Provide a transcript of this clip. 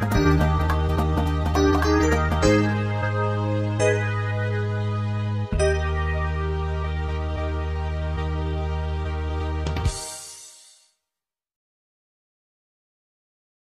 Música